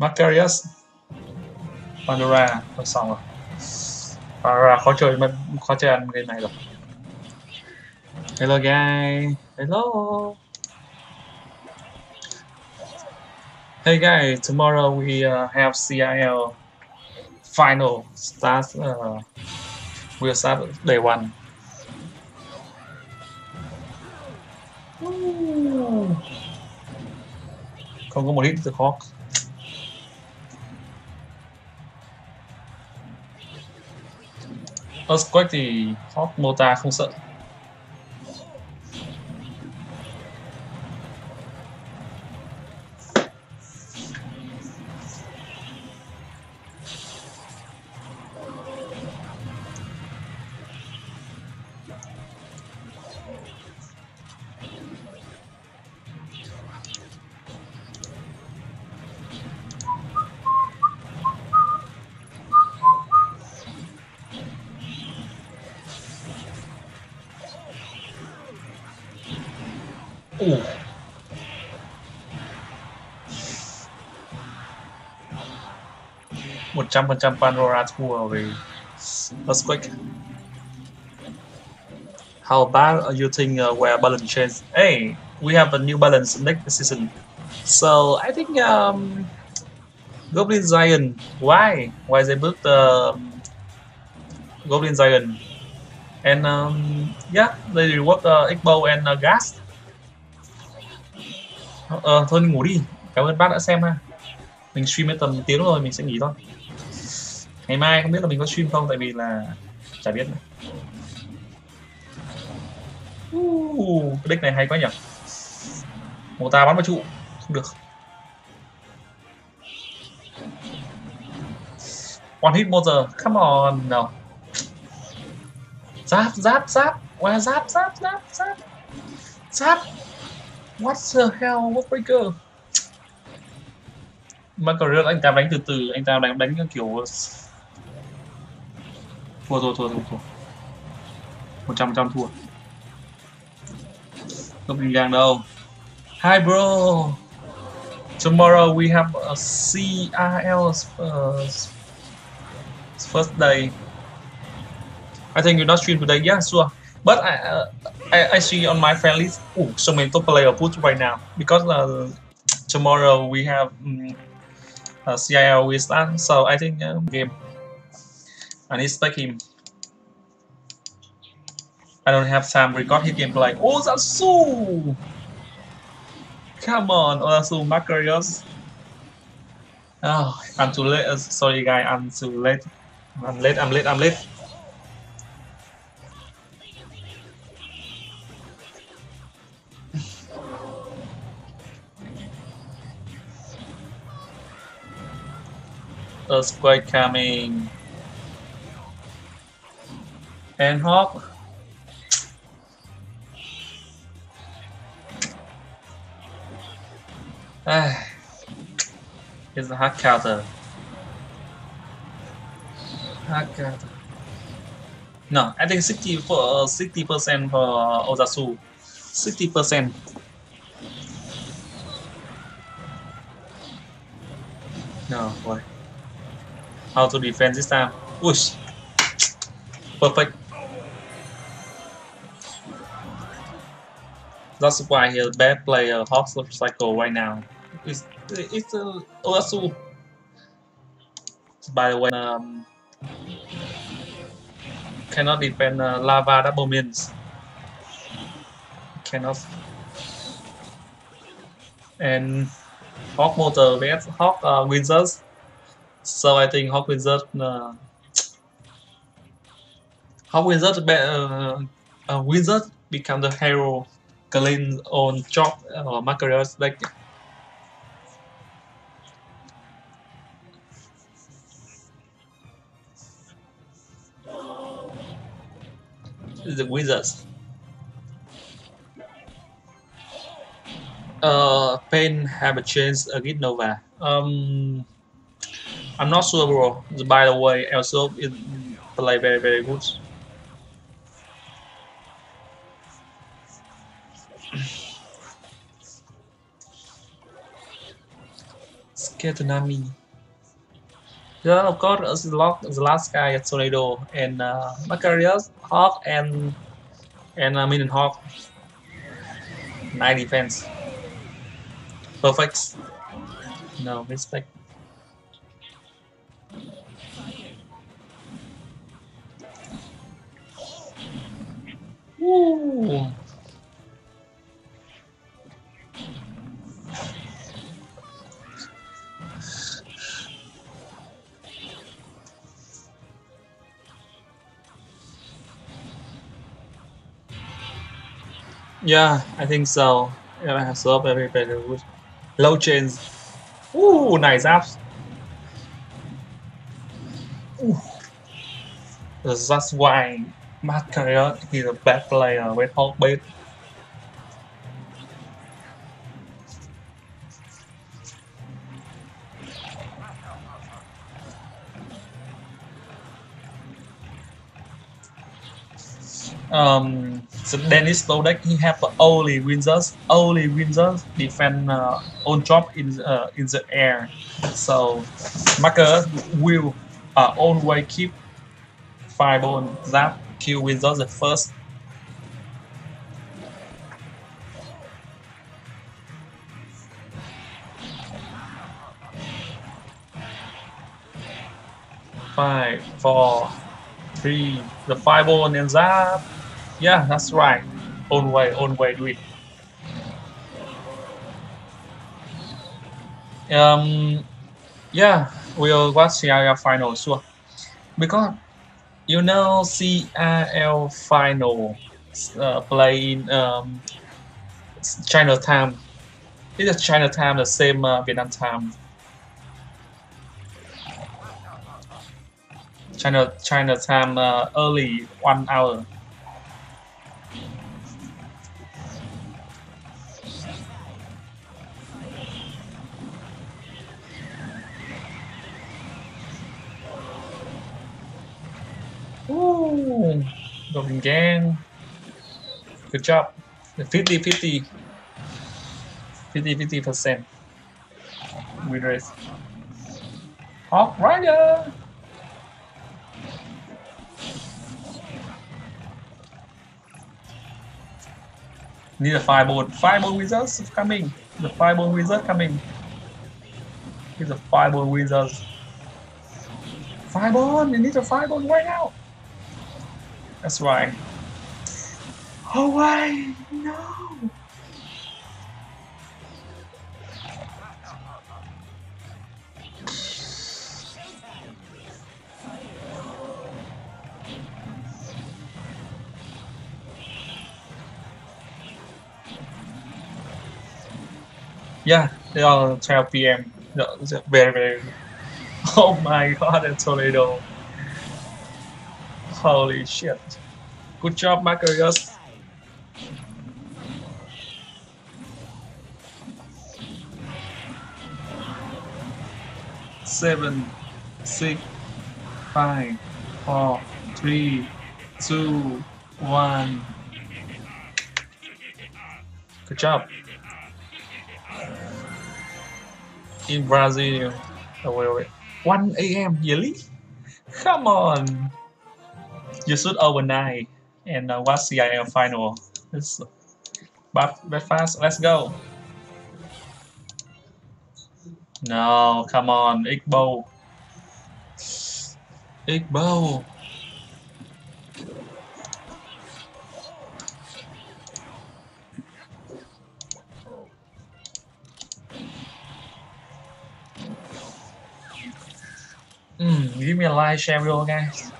Macarius Pandora thôi xong rồi Pandora khó chơi mình khó chơi ăn game này rồi Hello guys Hello Hey guys, tomorrow we uh, have CIL final start. Uh, we'll start day one. Không có một hit từ Hawk. Earthquake thì Hot Mota không sợ. Ồ. một trăm phần trăm Pandora thua vì Earthquake. How about you think uh, where balance change? Hey, we have a new balance next season. So I think um, Goblin Giant. Why? Why they built the Goblin Giant? And um, yeah, they reward uh, Igbo and uh, Gas. Ờ, thôi mình ngủ đi. Cảm ơn bác đã xem ha. Mình stream đến tầm tiếng rồi, mình sẽ nghỉ thôi. Ngày mai không biết là mình có stream không, tại vì là chả biết nữa. Uh, cái deck này hay quá nhỉ. Mô ta bắn vào trụ, không được. One hit Mother, come on, nào. Giáp, giáp, giáp, wow, giáp, giáp, giáp, giáp. Giáp. What the hell, what breaker? Macarius anh ta đánh từ từ, anh ta đánh đánh kiểu thua thua thua thua thua một trăm trăm thua. Không bình dàng đâu. Hi bro. Tomorrow we have a CRL uh, first day. I think you not stream today. Yeah sure. But I, uh, I, I see on my fan list ooh, so many top player put right now. Because uh, tomorrow we have um, uh, CRL we start so I think uh, game I need to spec him. I don't have time record his gameplay. Oh Zasu come on Ozasu Makarious oh I'm too late. Uh, sorry guys I'm too late. I'm late I'm late I'm late earthquake coming. And hog. Ah, it's the hard counter. Hard counter. No, I think 60 for 60 percent for Ozasu. 60 percent. No, boy how to defend this time. Whoosh! Perfect. That's why he's a bad player, Hog Cycle right now. It's it's a Oasu. By the way, um, cannot defend uh, lava double mins. Cannot. And Hog Mortar vs Hog uh, Wizards so I think Hog Wizard uh, Hog Wizard uh, uh, Wizard become the hero clean on job or Makarious deck. The Wizards. Uh, Pain have a chance against Nova. Um, I'm not sure, bro. By the way, also it play very very good. get Nami. Yeah, of course, the last, the last guy at Tornado and uh, Makarious, Hog, and and uh, Minion Hawk. Nine defense. Perfect. No respect. Yeah, I think so. Yeah, I have solved very very good. Low chains. Ooh, nice apps. Ooh. That's why Makarious is a bad player with Hulk bait. um, so Dennis Lodek he have only wizards, only wizards defend uh, on drop in uh, in the air. So Marker will uh, always keep. Fireball that. Kill wizards the first. Five, four, three, the fireball and that yeah, that's right. Own way, own way, do it. Um, yeah, we'll watch CRL final, sure. Because you know CRL final uh, play in um, China time. It's China time, the same uh, Vietnam time. China China time uh, early one hour. Goblin Gang. Good job. 50 50 50 50 percent win rate. Hog Rider. Need a fireball. Fireball wizards coming. The fireball wizard coming. He's a fireball wizard. Fireball! You need a fireball right now! That's why. Oh why? No. Yeah, they are 12 p.m. Very, very. Oh my god, a tornado. Holy shit. Good job, Makarious. Seven, six, five, four, three, two, one. Good job. In Brazil. Oh, wait, wait. 1 a.m. Really? Come on you should overnight and uh, watch CRL final. Let's, but very fast. Let's go. No, come on, Igbo. Igbo. Mm, give me a like, share video, guys.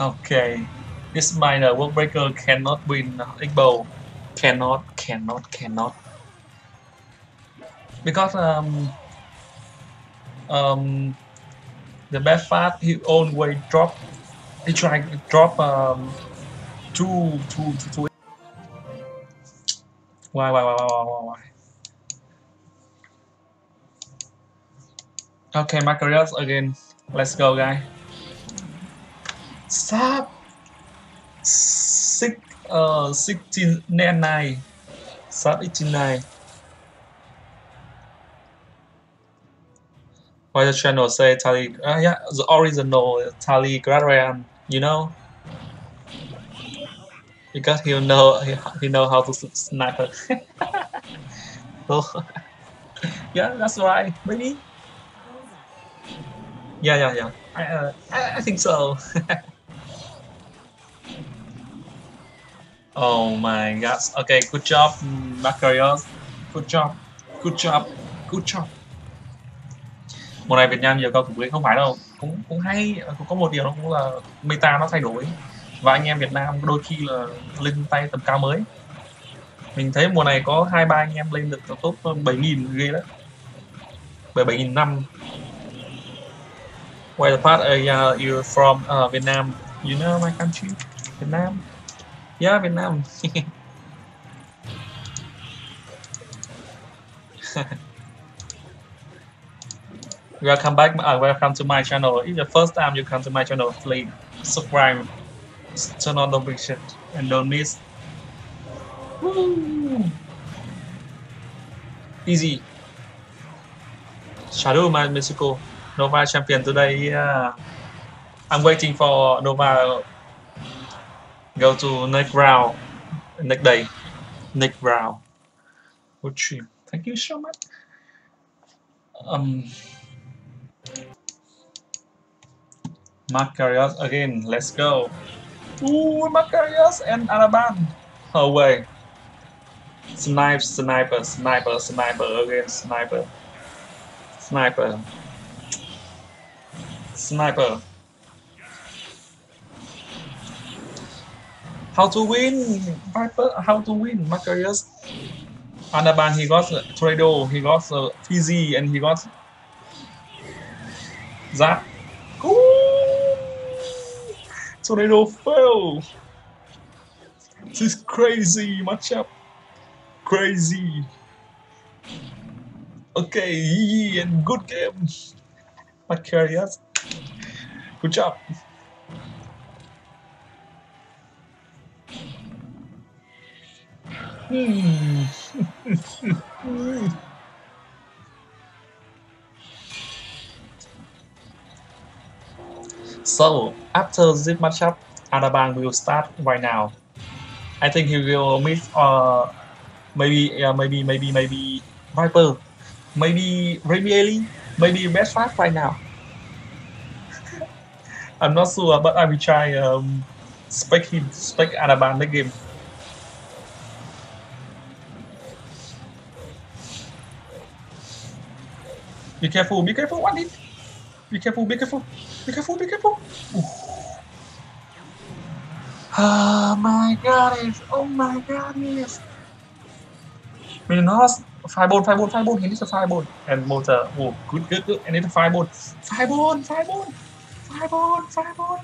Okay. This minor workbreaker cannot win Igbo. Cannot, cannot, cannot. Because um um the bad fat he always drop he try to drop um two two two two why why why why why why Okay, Makarious again. Let's go, guy. Stop. Six, uh, 16, 9. Stop 89. Why the channel say Tali? Uh, yeah, the original Tali Gradrian, you know? Because he know he, he know how to snipe her. so, yeah, that's right, maybe. Yeah, yeah, yeah. I, uh, I, I think so. oh my God, Okay, good job, Macarius, Good job. Good job. Good job. mùa này Việt Nam nhiều cao thủ đấy không phải đâu. Cũng cũng hay. Cũng có một điều nó cũng là meta nó thay đổi. Và anh em Việt Nam đôi khi là lên tay tầm cao mới. Mình thấy mùa này có hai ba anh em lên được top bảy nghìn ghê đấy. Bảy bảy nghìn năm. Where the part are you from? Ờ, uh, Vietnam you know my country Vietnam yeah Vietnam. Welcome back uh, welcome to my channel. If the first time you come to my channel please subscribe. Turn on the notification and don't miss. Woo! easy. Shadow my Mexico Nova champion today yeah. I'm waiting for Nova go to next round next day next round good stream thank you so much um Makarious again. Let's go. Ooh, Makarious and Anaban. Away. Snipe, sniper, sniper, sniper again, sniper. Sniper. Sniper. How to win? Viper, how to win? Makarious. Anaban, he got Trado, he got uh, Fizzy, and he got that. Ooh. Tornado fell. This is crazy matchup. Crazy. Okay, and good game. Makarious. Good job. So, after this matchup, Anaban will start right now. I think he will meet uh, maybe, uh, maybe, maybe, maybe Viper, maybe Remy maybe 5 right now. I'm not sure, but I will try um, spec him, spec Anaban the game. Be careful, be careful, one hit. Be careful, be careful. Be careful, be careful. Ooh. Ah, oh my god, oh my god, yes. Minos, fireball, fireball, fireball. He needs a fireball. And mortar. Oh, good, good, good. I need a fireball. Fireball, fireball, fireball, fireball.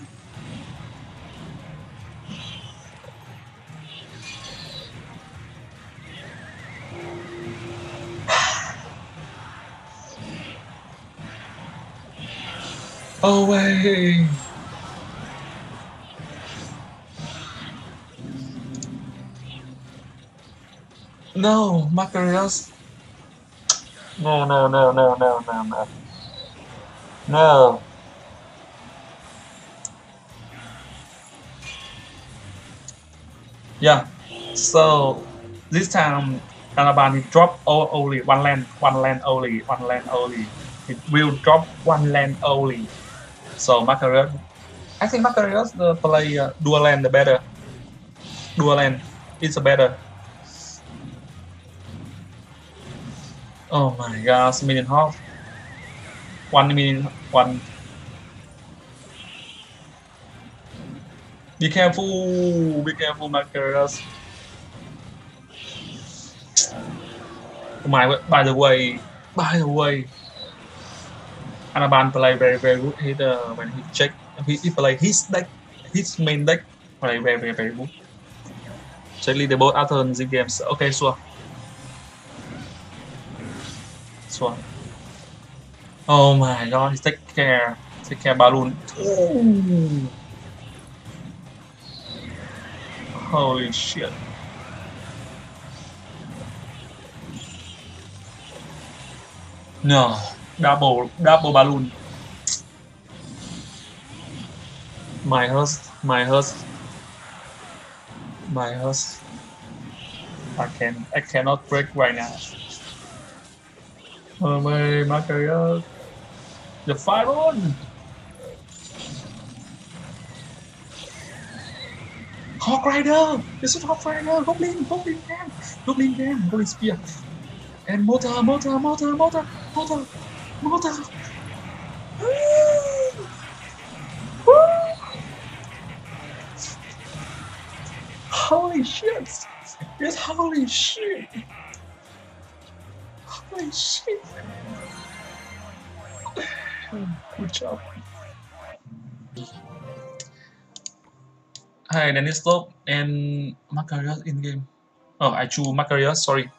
Away. No, Makarious. No, no, no, no, no, no, no. No. Yeah. So this time Anaban drop only one land, one land only, one land only. It will drop one land only. So Makarious, I think Makarious the play uh, dual land the better. Dual land is better. Oh my gosh, minion half. One minion, one. Be careful, be careful, Makarious. Oh my, by the way, by the way, Anaban play very very good hit uh, when he check he, he play his deck his main deck play very very very good. Check the both after the games. Okay, sure. Sure. Oh my god, he take care. Take care balloon. Ooh. Holy shit. No, double double balloon. My host, my host, my host. I can I cannot break right now. Oh my Makarious. The fire on! Hog Rider! This is Hog Rider! Goblin! Goblin Dam! Goblin Dam! Goblin Spear! And mortar, mortar, mortar, mortar! Mortar! Holy shit! It's holy shit! Holy shit! Good job. Hi, Dennis Stop and Makarious in game. Oh, I choose Makarious, sorry.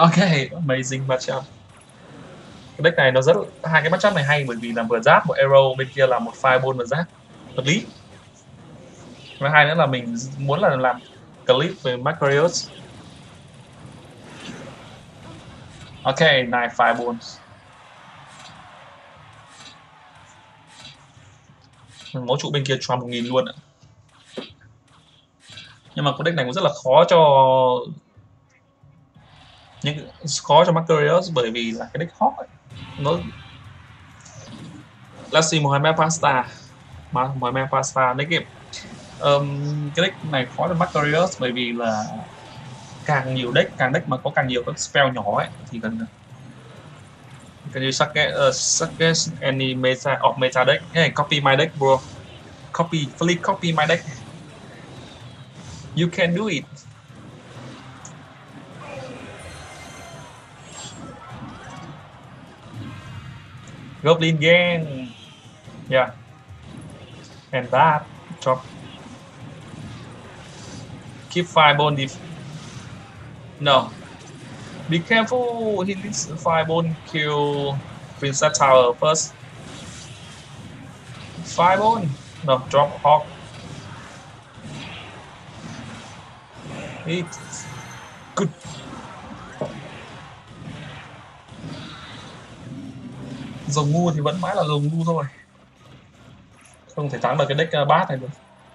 Ok, amazing matchup. Cái deck này nó rất hai cái matchup này hay bởi vì là vừa giáp một arrow bên kia là một fireball và giáp hợp lý. Và hai nữa là mình muốn là làm clip về Macarius. Ok, nine fireballs. máu trụ bên kia cho một nghìn luôn ạ nhưng mà con deck này cũng rất là khó cho nhưng khó cho Macarius bởi vì là cái deck hot ấy. nó let's see Mohamed Pasta Mohamed Pasta deck kịp um, cái deck này khó cho Macarius bởi vì là càng nhiều deck càng deck mà có càng nhiều các spell nhỏ ấy thì cần Can you suggest, uh, suggest any meta of meta deck? Hey, copy my deck, bro. Copy, fully copy my deck. You can do it. Goblin Gang. Yeah. And that. Drop. Keep fireball def. No, be careful, he needs Fireball kill Princess Tower first. Fireball? No, drop Hog. It's good. Rồng ngu thì vẫn mãi là rồng ngu thôi. Không thể thắng được cái deck à, bát này được.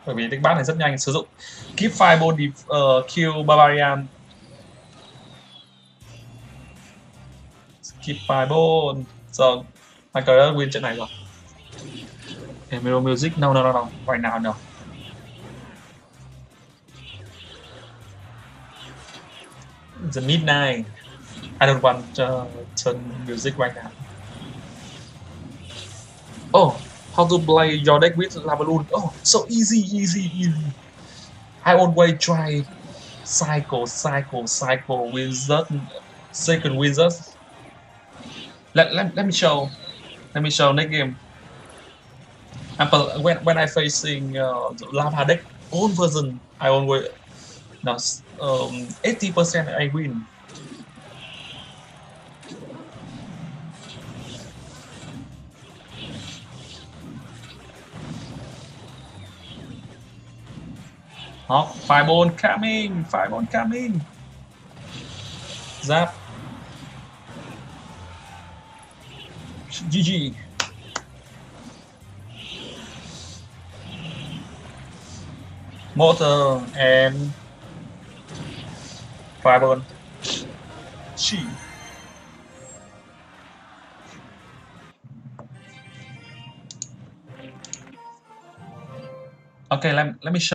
Bởi vì deck bát này rất nhanh sử dụng. Keep Fireball đi, ờ, uh, kill Barbarian keep fireball giờ Michael đã win trận này rồi Emerald Music no no no no right now no the midnight I don't want uh, turn music right now how to play your deck with lava balloon oh so easy easy easy. I always try cycle cycle cycle wizard second wizard. Let, let, let me show let me show next game. Example when when I facing uh, lava deck old version I always no um 80 percent I win Hog, fireball coming, fireball coming. Zap. GG. Mortar and fireball. Chi. Okay, let, let me show